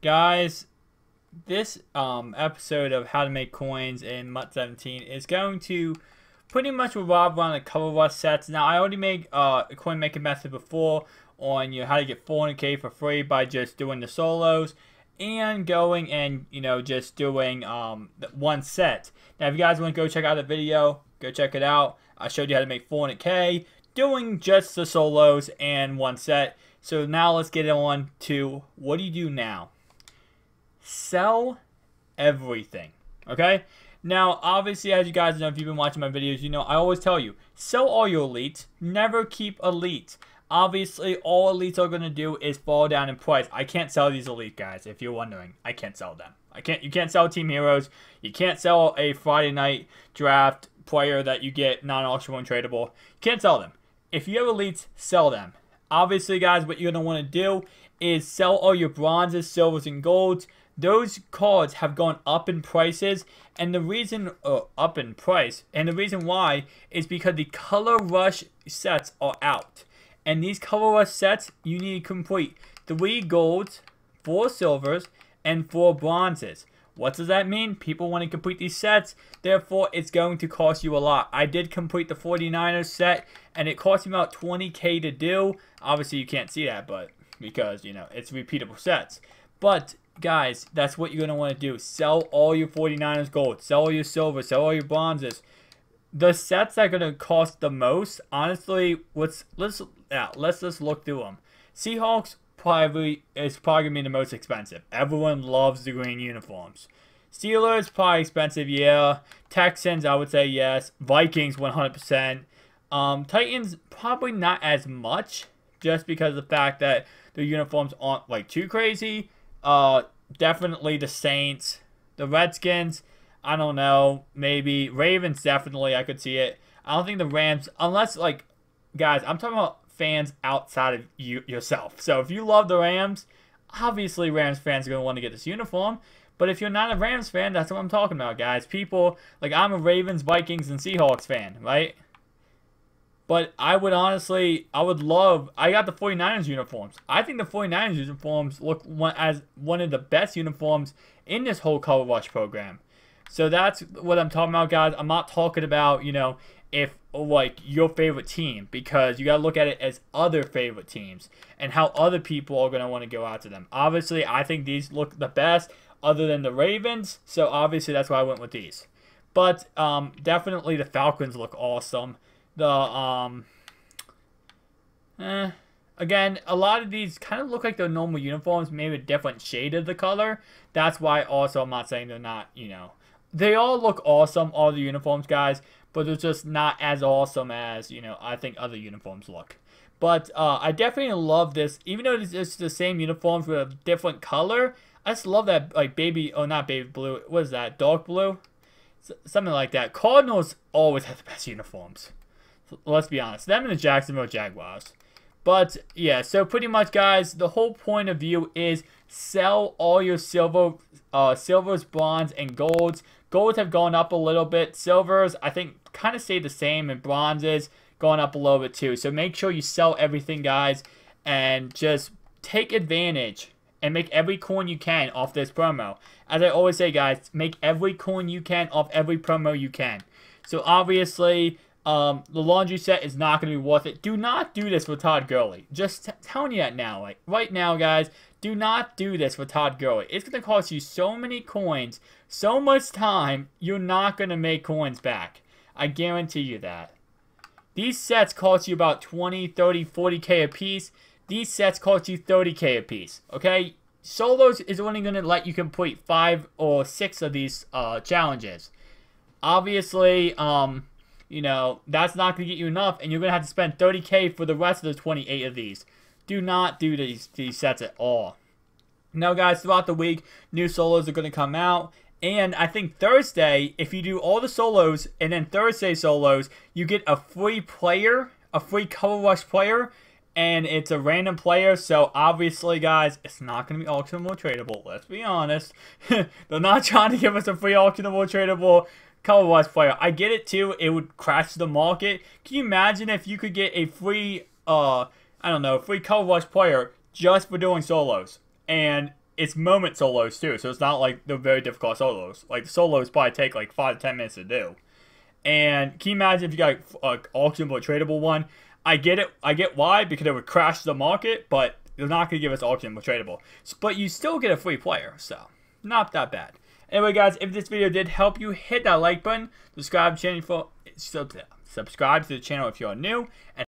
guys, this um, episode of How to Make Coins in MUT 17 is going to pretty much revolve around the Color Rush sets. Now, I already made uh, a coin making method before on you know, how to get 400k for free by just doing the solos and going and you know just doing um, one set. Now, if you guys want to go check out the video, go check it out. I showed you how to make 400k doing just the solos and one set. So now let's get on to what do you do now? Sell everything. Okay? Now, obviously, as you guys know, if you've been watching my videos, you know I always tell you, sell all your elites, never keep elite. Obviously, all elites are going to do is fall down in price. I can't sell these elite guys, if you're wondering. I can't sell them. I can't. You can't sell Team Heroes. You can't sell a Friday night draft player that you get non-auction one tradable. You can't sell them. If you have elites, sell them. Obviously, guys, what you're going to want to do is sell all your bronzes, silvers, and golds. Those cards have gone up in prices, and the reason uh, up in price, and the reason why is because the Color Rush sets are out. And these Color Rush sets, you need to complete three golds, four silvers, and four bronzes. What does that mean? People want to complete these sets, therefore it's going to cost you a lot. I did complete the 49ers set, and it cost me about 20k to do. Obviously, you can't see that, but because, you know, it's repeatable sets. But, guys, that's what you're going to want to do. Sell all your 49ers gold. Sell all your silver. Sell all your bronzes. The sets that are going to cost the most, honestly, let's, let's, yeah, let's just look through them. Seahawks, probably is probably gonna be the most expensive. Everyone loves the green uniforms. Steelers probably expensive, yeah. Texans, I would say yes. Vikings, 100%. Um, Titans probably not as much, just because of the fact that the uniforms aren't like too crazy. Uh, definitely the Saints, the Redskins. I don't know, maybe Ravens. Definitely, I could see it. I don't think the Rams, unless like guys, I'm talking about fans outside of you yourself. So if you love the Rams, obviously Rams fans are going to want to get this uniform. But if you're not a Rams fan, that's what I'm talking about, guys. People, like I'm a Ravens, Vikings, and Seahawks fan, right? But I would honestly, I would love, I got the 49ers uniforms. I think the 49ers uniforms look one, as one of the best uniforms in this whole Color Rush program. So that's what I'm talking about, guys. I'm not talking about, you know, if like your favorite team because you got to look at it as other favorite teams and how other people are going to want to go out to them. Obviously, I think these look the best other than the Ravens, so obviously that's why I went with these. But um, definitely the Falcons look awesome. The um, eh, again, a lot of these kind of look like their normal uniforms, maybe a different shade of the color. That's why also I'm not saying they're not, you know, they all look awesome, all the uniforms, guys but they're just not as awesome as, you know, I think other uniforms look. But uh, I definitely love this. Even though it's just the same uniforms with a different color, I just love that, like, baby, oh, not baby blue. What is that? Dark blue? S something like that. Cardinals always have the best uniforms. Let's be honest. Them and the Jacksonville Jaguars. But, yeah, so pretty much, guys, the whole point of view is sell all your silver, uh, silvers, bronze, and golds. Golds have gone up a little bit. Silvers, I think, kind of stayed the same. And bronzes going up a little bit too. So make sure you sell everything, guys. And just take advantage and make every coin you can off this promo. As I always say, guys, make every coin you can off every promo you can. So obviously, um, the laundry set is not going to be worth it. Do not do this with Todd Gurley. Just telling you that now. Like, right now, guys, do not do this with Todd Gurley. It's going to cost you so many coins, so much time, you're not going to make coins back. I guarantee you that. These sets cost you about 20, 30, 40k a piece. These sets cost you 30k a piece, okay? Solos is only going to let you complete 5 or 6 of these uh, challenges. Obviously, um, you know, that's not going to get you enough, and you're going to have to spend 30k for the rest of the 28 of these. Do not do these, these sets at all. Now, guys, throughout the week, new solos are going to come out. And I think Thursday, if you do all the solos and then Thursday solos, you get a free player, a free Color Rush player, and it's a random player. So obviously, guys, it's not going to be auctionable tradable. Let's be honest. They're not trying to give us a free auctionable tradable Color player. I get it too. It would crash the market. Can you imagine if you could get a free, uh, I don't know, free Color player just for doing solos? And it's moment solos too, so it's not like the very difficult solos. Like the solos probably take like five to ten minutes to do. And can you imagine if you got an auctionable tradable one? I get it. I get why because it would crash the market, but they're not going to give us auctionable tradable. But you still get a free player, so not that bad. Anyway, guys, if this video did help you, hit that like button, subscribe to the channel if you're new, and